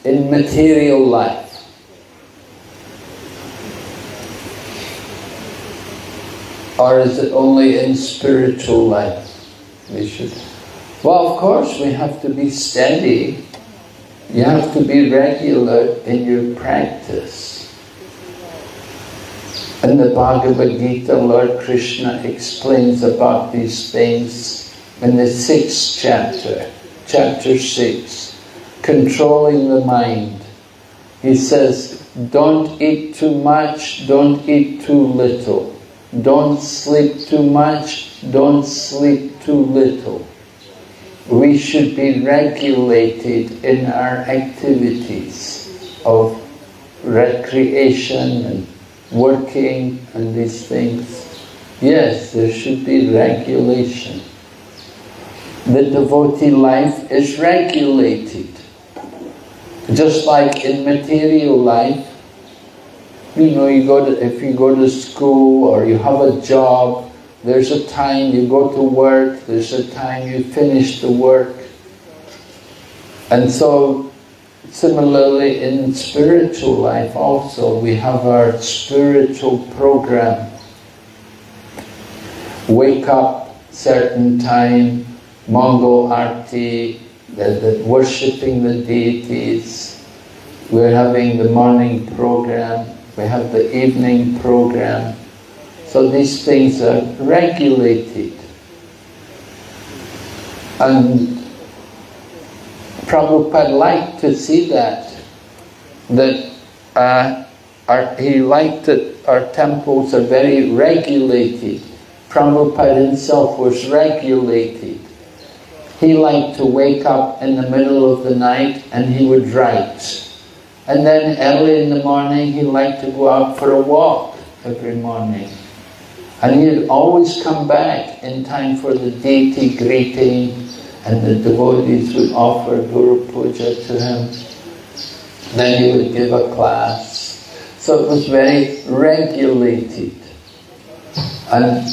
in material life? Or is it only in spiritual life we should? Well, of course, we have to be steady. You have to be regular in your practice. In the Bhagavad Gita, Lord Krishna explains about these things in the sixth chapter, chapter six, controlling the mind. He says, don't eat too much, don't eat too little. Don't sleep too much, don't sleep too little. We should be regulated in our activities of recreation and working and these things. Yes, there should be regulation. The devotee life is regulated. Just like in material life, you know, you go to, if you go to school or you have a job, there's a time you go to work, there's a time you finish the work. And so Similarly, in spiritual life also, we have our spiritual program. Wake up certain time, Mangal Arati, the, the worshipping the deities. We're having the morning program, we have the evening program. So these things are regulated. And Prabhupada liked to see that, that uh, our, he liked that our temples are very regulated. Prabhupada himself was regulated. He liked to wake up in the middle of the night and he would write. And then early in the morning he liked to go out for a walk every morning. And he'd always come back in time for the deity greeting and the devotees would offer Guru Puja to him. Then he would give a class. So it was very regulated. And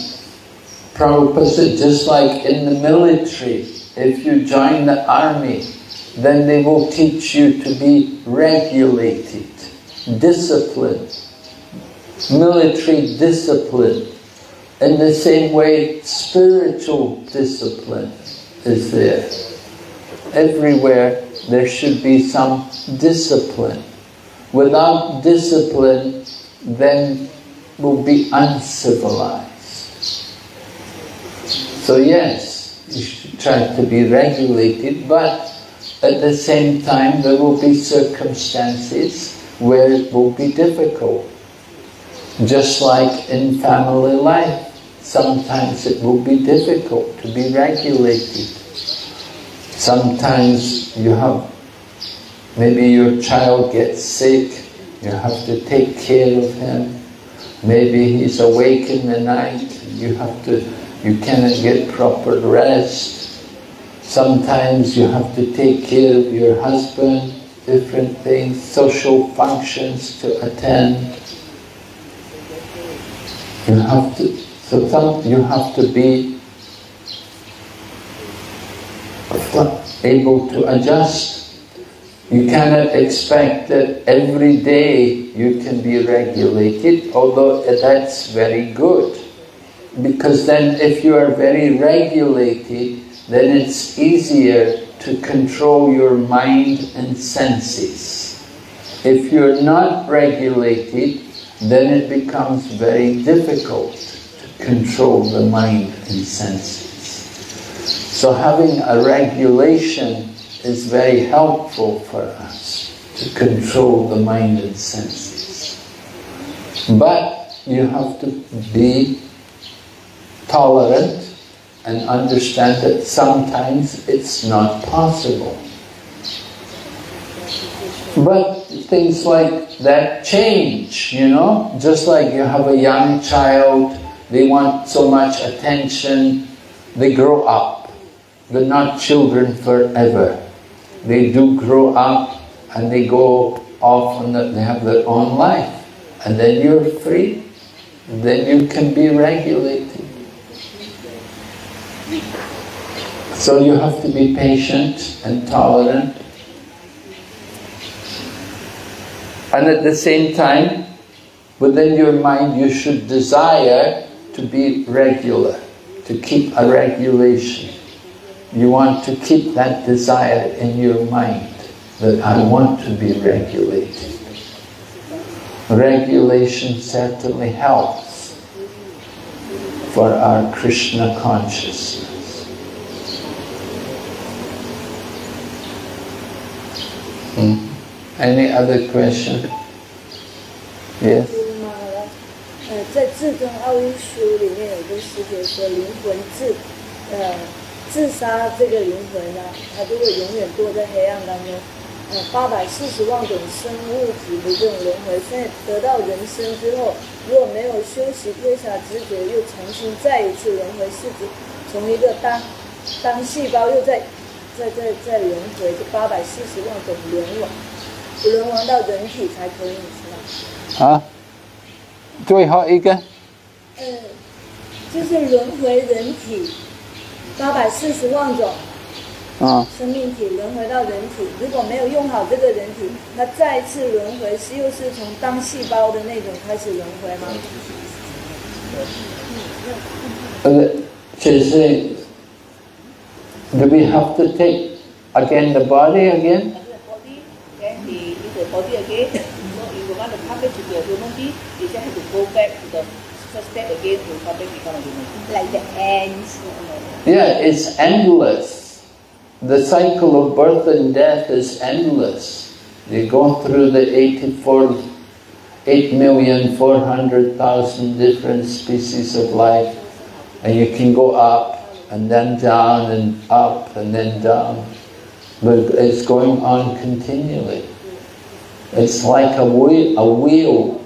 Prabhupada said, just like in the military, if you join the army, then they will teach you to be regulated, disciplined, military discipline. In the same way, spiritual discipline is there. Everywhere there should be some discipline. Without discipline, then we'll be uncivilized. So yes, you should try to be regulated, but at the same time there will be circumstances where it will be difficult. Just like in family life, sometimes it will be difficult to be regulated. Sometimes you have, maybe your child gets sick, you have to take care of him. Maybe he's awake in the night, you have to, you cannot get proper rest. Sometimes you have to take care of your husband, different things, social functions to attend. You have to, so some, you have to be able to adjust. You cannot expect that every day you can be regulated, although that's very good. Because then if you are very regulated, then it's easier to control your mind and senses. If you're not regulated, then it becomes very difficult to control the mind and senses. So having a regulation is very helpful for us to control the mind and senses. But you have to be tolerant and understand that sometimes it's not possible. But things like that change, you know? Just like you have a young child, they want so much attention, they grow up. They're not children forever. They do grow up and they go off and they have their own life. And then you're free. Then you can be regulated. So you have to be patient and tolerant. And at the same time, within your mind you should desire to be regular, to keep a regulation. You want to keep that desire in your mind, that I want to be regulated. Regulation certainly helps for our Krishna consciousness. Hmm? Any other question? Yes? 呃，在至尊奥义书里面有个师姐说，灵魂自呃自杀这个灵魂呢，它就会永远堕在黑暗当中。 呃，八百四十万种生物体的这种轮回，现在得到人生之后，如果没有修习推下知觉，又重新再一次轮回，是指从一个单单细胞又再再再再轮回，这八百四十万种轮王，轮王到人体才可以，是吧？啊？最后一个？嗯，就是轮回人体八百四十万种啊，生命体轮回到人体，如果没有用好这个人体，那再次轮回是又是从当细胞的那种开始轮回吗？呃，就是 Do we have to take again the body again? then he is the body again. so if you want to come back to the human being, you just have to go back to the first step again to come back become a human being. Like the ants. Yeah, it's endless. The cycle of birth and death is endless. You go through the 84, 8,400,000 different species of life and you can go up and then down and up and then down. But it's going on continually. It's like a wheel, a wheel,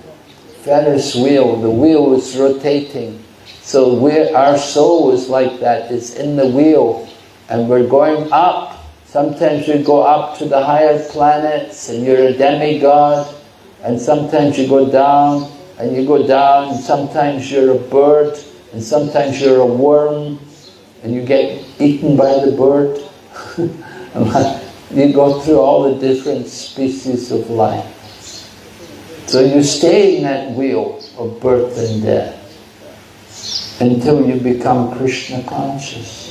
Ferris wheel. The wheel is rotating. So our soul is like that. It's in the wheel, and we're going up. Sometimes we go up to the higher planets, and you're a demigod. And sometimes you go down, and you go down. And sometimes you're a bird, and sometimes you're a worm, and you get eaten by the bird. *laughs* you go through all the different species of life. So you stay in that wheel of birth and death until you become Krishna conscious.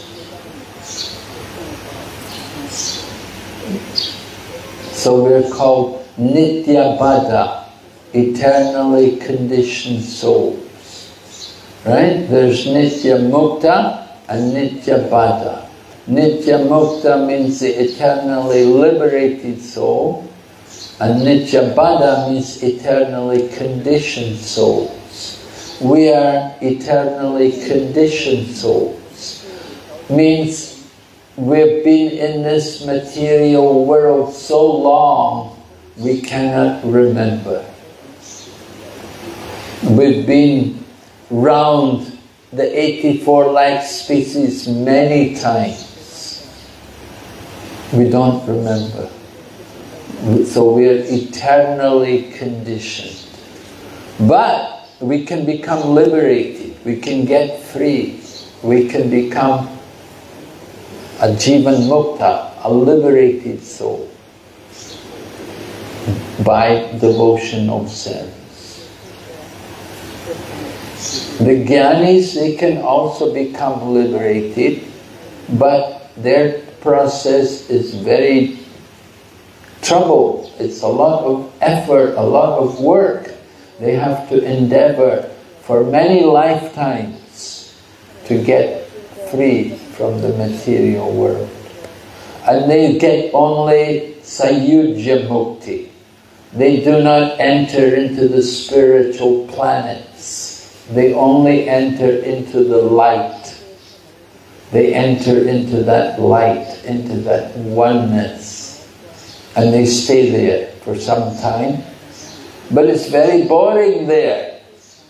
So we're called Nitya Baddha, eternally conditioned souls. Right? There's Nitya Mukta and Nitya Baddha. Nitya Mukta means the eternally liberated soul, and Nitya Baddha means eternally conditioned souls. We are eternally conditioned souls. Means we've been in this material world so long we cannot remember. We've been round the 84 lakh species many times. We don't remember. So we're eternally conditioned. But we can become liberated, we can get free, we can become a jivan mukta, a liberated soul by devotional service. The jnanis, they can also become liberated, but their process is very trouble. It's a lot of effort, a lot of work, They have to endeavor for many lifetimes to get free from the material world. And they get only Sayujya Mukti. They do not enter into the spiritual planets. They only enter into the light. They enter into that light, into that oneness. And they stay there for some time. But it's very boring there.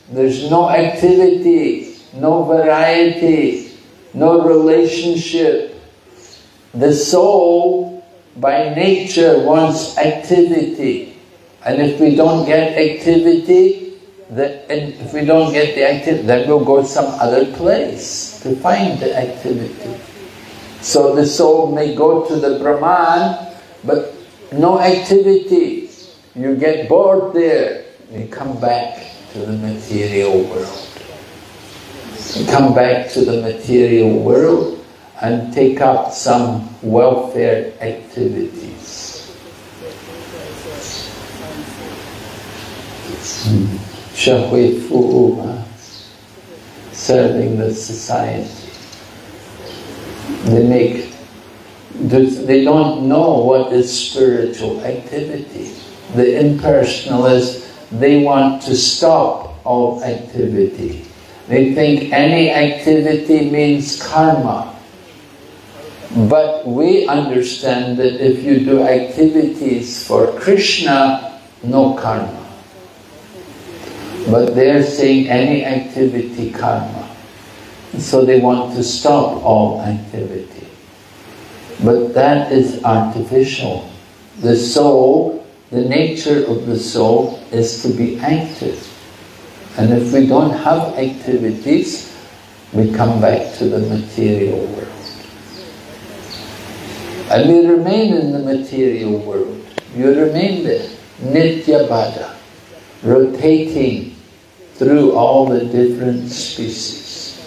There's no activity, no variety, no relationship. The soul, by nature, wants activity. And if we don't get activity, the, and if we don't get the activity, then we'll go some other place to find the activity. So the soul may go to the Brahman, but no activity. You get bored there, you come back to the material world. Come back to the material world and take up some welfare activities. Hmm. serving the society. They make, they don't know what is spiritual activity. The impersonalists, they want to stop all activity. They think any activity means karma. But we understand that if you do activities for Krishna, no karma. But they're saying any activity karma. So they want to stop all activity. But that is artificial. The soul, the nature of the soul is to be active. And if we don't have activities, we come back to the material world. And we remain in the material world. You remain there, nitya baddha, rotating through all the different species.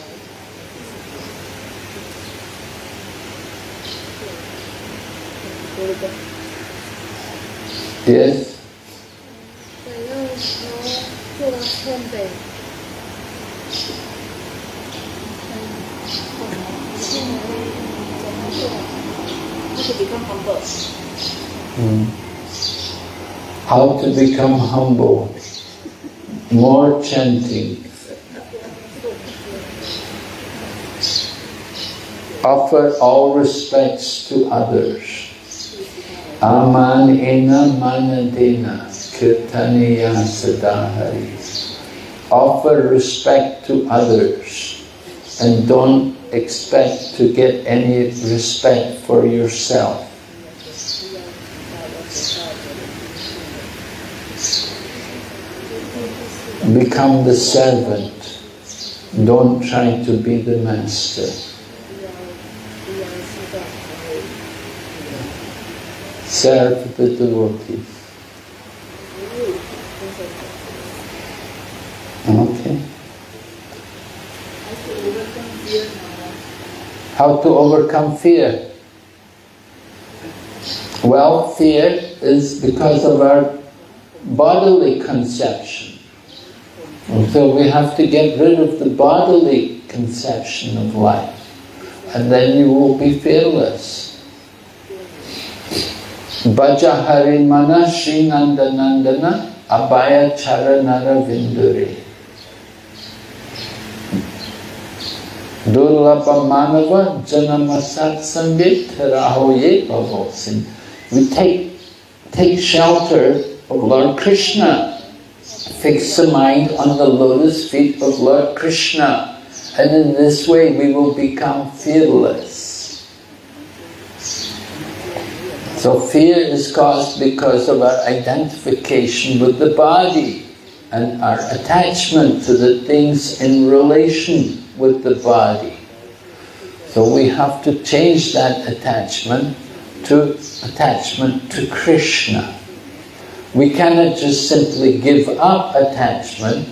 Yes? To become humble. Mm. How to become humble? More chanting. Offer all respects to others. Amanina manadena kirtaniyah sada harih. Offer respect to others and don't expect to get any respect for yourself. Become the servant. Don't try to be the master. Serve the devotee. Okay. How to overcome fear? Well, fear is because of our bodily conception. So we have to get rid of the bodily conception of life. And then you will be fearless. Bhaja Nandanandana Abhaya Charanaravinda Re. Durlabha Manava Janamasat Sangit Rahoye Bhavosin. We take, take shelter of Lord Krishna. Fix the mind on the lotus feet of Lord Krishna. And in this way we will become fearless. So fear is caused because of our identification with the body and our attachment to the things in relation with the body. So we have to change that attachment to attachment to Krishna. We cannot just simply give up attachment,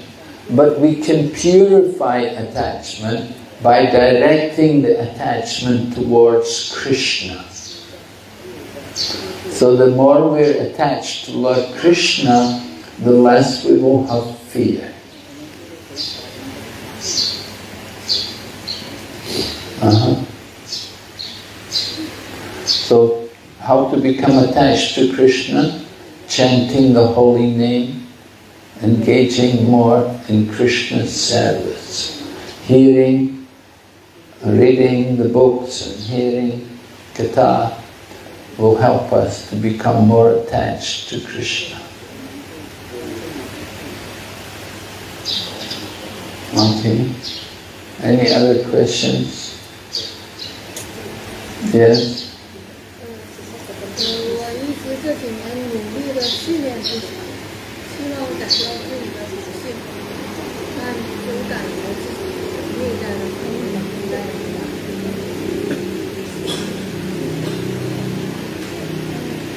but we can purify attachment by directing the attachment towards Krishna. So the more we're attached to Lord Krishna, the less we will have fear. Uh-huh. So, how to become attached to Krishna? Chanting the holy name, engaging more in Krishna's service, hearing, reading the books and hearing katha will help us to become more attached to Krishna. Okay. Any other questions? Yes? 呃，我一直这几年努力的训练自己，希望改掉自己的习性，但总感觉自己内在的空虚在很大。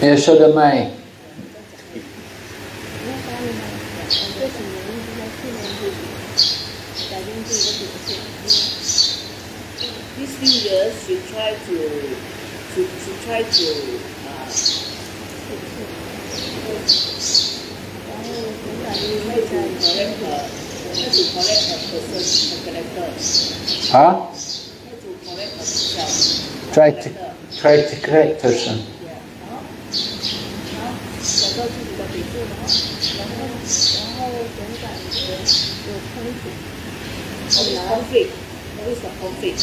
Yashoda Mai, 那 try to uh, Huh? Try to try to correct herself. Conflict. Conflict.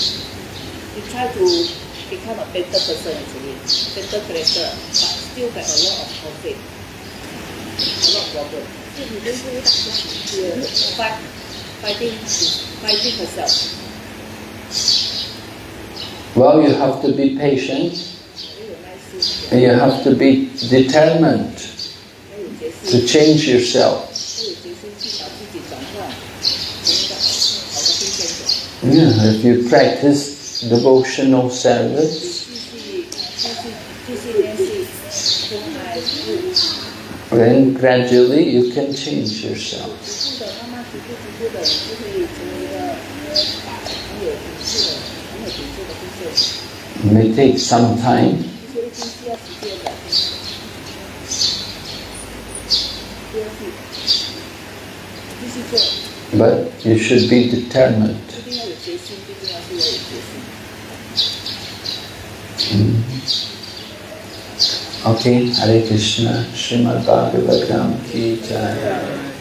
You try to become a better person actually, better creator, but still got a lot of conflict, a lot of problem. She fight, fighting, fighting herself. Well, you have to be patient and you have to be determined to change yourself. Yeah, if you practice devotional service. Then gradually you can change yourself. It may take some time. But you should be determined. Okay, Hare Krishna, Srimad Bhagavatam ki jai.